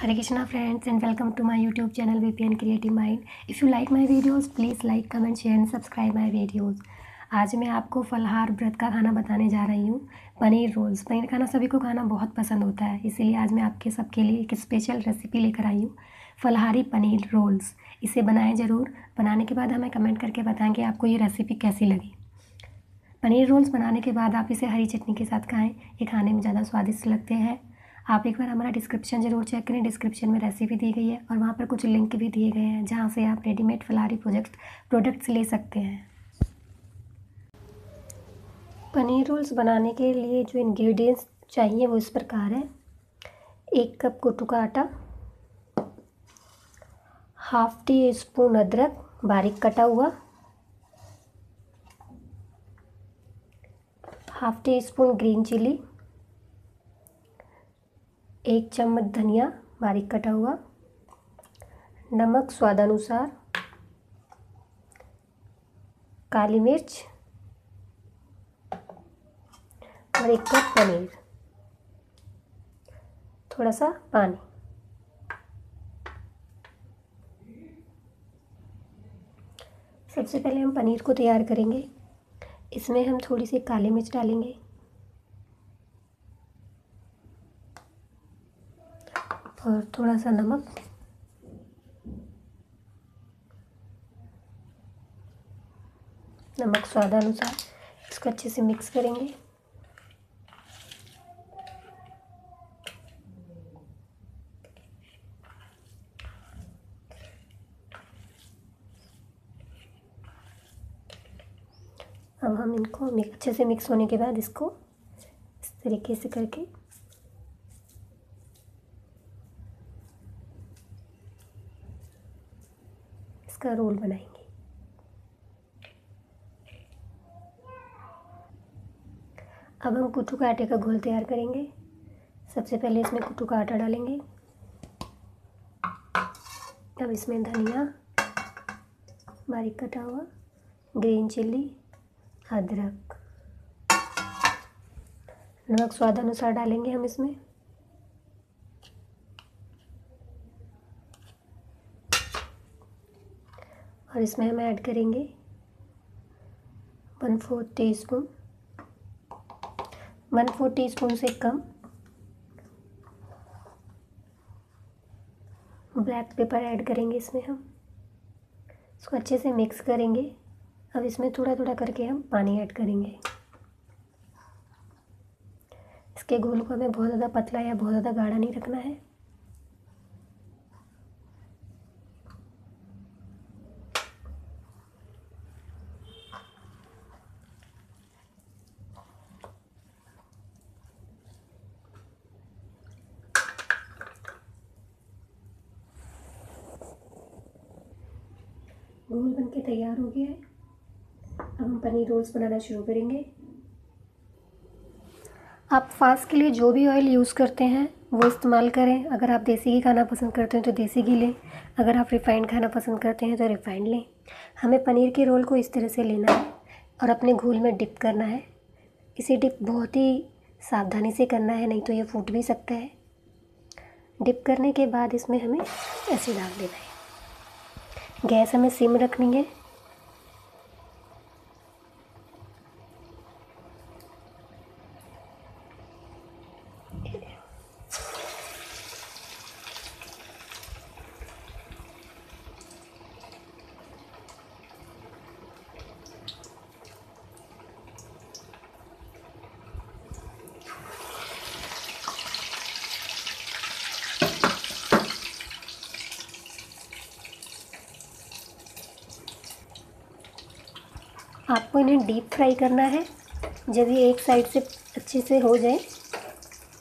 Hare Krishna friends and welcome to my YouTube channel VPN Creative Mind. If you like my videos, please like, comment, share and subscribe my videos. आज मैं आपको फलहार व्रत का खाना बताने जा रही हूँ पनीर रोल्स पनीर खाना सभी को खाना बहुत पसंद होता है इसीलिए आज मैं आपके सबके लिए एक स्पेशल रेसिपी लेकर आई हूँ फलहारी पनीर रोल्स इसे बनाएँ ज़रूर। बनाने के बाद हमें कमेंट करके बताएँ कि आपको ये रेसिपी कैसी लगी। पनीर रोल्स बनाने के बाद आप इसे हरी चटनी के साथ खाएँ। ये खाने में ज़्यादा स्वादिष्ट लगते हैं। आप एक बार हमारा डिस्क्रिप्शन ज़रूर चेक करें। डिस्क्रिप्शन में रेसिपी दी गई है और वहाँ पर कुछ लिंक भी दिए गए हैं जहाँ से आप रेडीमेड फलारी प्रोजेक्ट प्रोडक्ट्स ले सकते हैं। पनीर रोल्स बनाने के लिए जो इंग्रेडिएंट्स चाहिए वो इस प्रकार है। एक कप कुटू का आटा हाफ़ टी स्पून अदरक, बारीक कटा हुआ half teaspoon green chilli एक चम्मच धनिया बारीक कटा हुआ, नमक स्वादानुसार, काली मिर्च और एक कप पनीर, थोड़ा सा पानी। सबसे पहले हम पनीर को तैयार करेंगे। इसमें हम थोड़ी सी काली मिर्च डालेंगे। और थोड़ा सा नमक। नमक स्वादानुसार इसको अच्छे से मिक्स करेंगे। अब हम इनको अच्छे से मिक्स होने के बाद इसको इस तरीके से करके इसका रोल बनाएँगे। अब हम कुट्टू का आटे का घोल तैयार करेंगे। सबसे पहले इसमें कुट्टू का आटा डालेंगे। अब इसमें धनिया, बारीक कटा हुआ, ग्रीन चिल्ली, अदरक। नमक स्वाद अनुसार डालेंगे हम इसमें। और इसमें हम ऐड करेंगे one fourth teaspoon one fourth teaspoon से कम ब्लैक पेपर ऐड करेंगे इसमें हम। इसको अच्छे से मिक्स करेंगे। अब इसमें थोड़ा थोड़ा करके हम पानी ऐड करेंगे। इसके घोल को हमें बहुत ज़्यादा पतला या बहुत ज़्यादा गाढ़ा नहीं रखना है। घोल बन के तैयार हो गया है। अब हम पनीर रोल्स बनाना शुरू करेंगे। आप फास्ट के लिए जो भी ऑयल यूज़ करते हैं, वो इस्तेमाल करें। अगर आप देसी घी खाना पसंद करते हैं तो देसी घी लें। अगर आप रिफ़ाइंड खाना पसंद करते हैं तो रिफ़ाइंड लें। हमें पनीर के रोल को इस तरह से लेना है और अपने घोल में डिप करना है। इसे डिप बहुत ही सावधानी से करना है, नहीं तो ये फूट भी सकता है। डिप करने के बाद इसमें हमें ऐसे डाल देना है। गैस हमें सिम रखनी है। आपको इन्हें डीप फ्राई करना है। जब ये एक साइड से अच्छे से हो जाए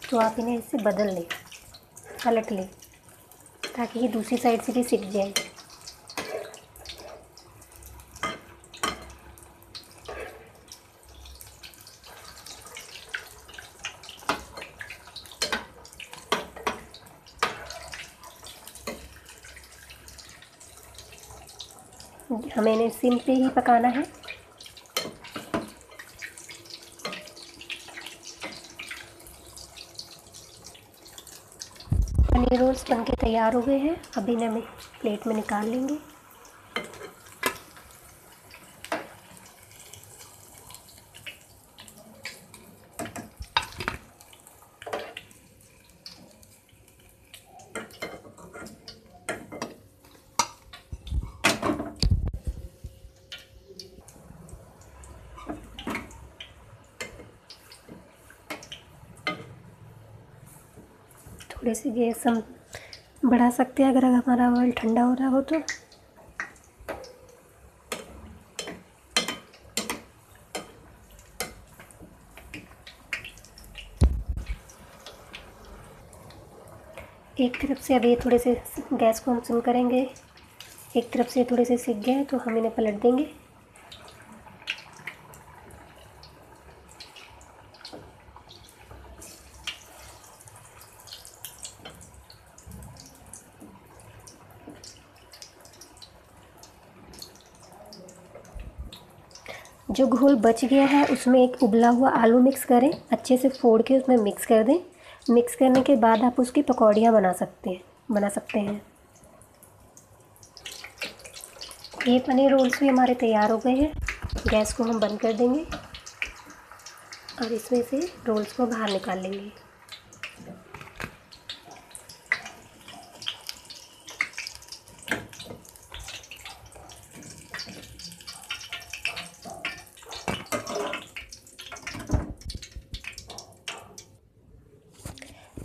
तो आप इन्हें इससे बदल लें, पलट लें, ताकि ये दूसरी साइड से भी सीख जाए। हमें इन्हें सिम पे ही पकाना है। पनीर रोल्स बनके तैयार हो गए हैं। अभी इन्हें हम प्लेट में निकाल लेंगे। थोड़े से गैस हम बढ़ा सकते हैं अगर हमारा ऑयल ठंडा हो रहा हो तो। एक तरफ़ से अभी थोड़े से गैस को हम सिम करेंगे, एक तरफ़ से थोड़े से सीख गए तो हम इन्हें पलट देंगे। जो घोल बच गया है, उसमें एक उबला हुआ आलू मिक्स करें, अच्छे से फोड़ के उसमें मिक्स कर दें। मिक्स करने के बाद आप उसकी पकौड़ियाँ बना सकते हैं, बना सकते हैं। ये पनीर रोल्स भी हमारे तैयार हो गए हैं। गैस को हम बंद कर देंगे। और इसमें से रोल्स को बाहर निकाल लेंगे।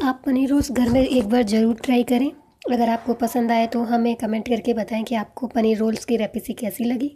आप पनीर रोल्स घर में एक बार ज़रूर ट्राई करें। अगर आपको पसंद आए तो हमें कमेंट करके बताएँ कि आपको पनीर रोल्स की रेसिपी कैसी लगी।